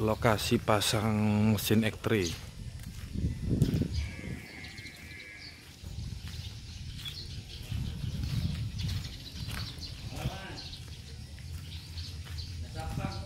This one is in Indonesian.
lokasi pasang mesin ektri Sampai